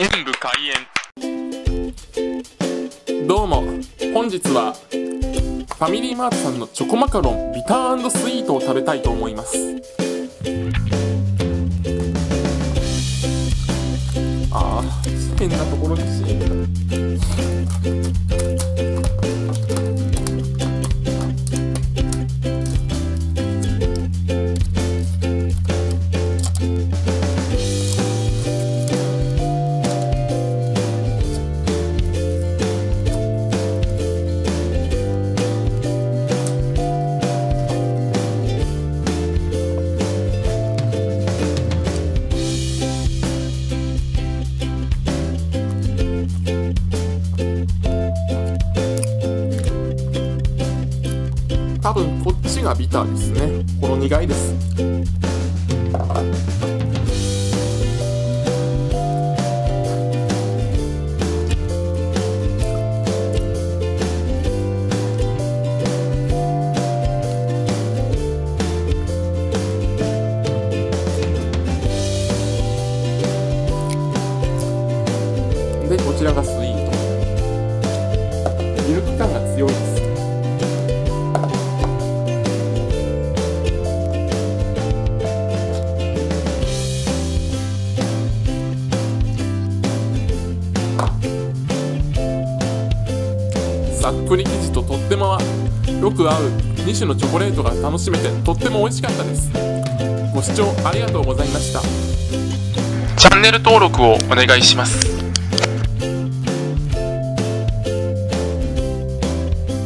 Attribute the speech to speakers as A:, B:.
A: 演武開演。
B: どうも本日はファミリーマートさんのチョコマカロンビタースイートを食べたいと思います。ああ変なところにし多分こっちがビターですね。この苦いです。でこちらがスイート。ミルク感が強いです。ざっくり生地ととってもよく合う2種のチョコレートが楽しめてとっても美味しかったです。ご視聴ありがとうございました。
A: チャンネル登録をお願いします。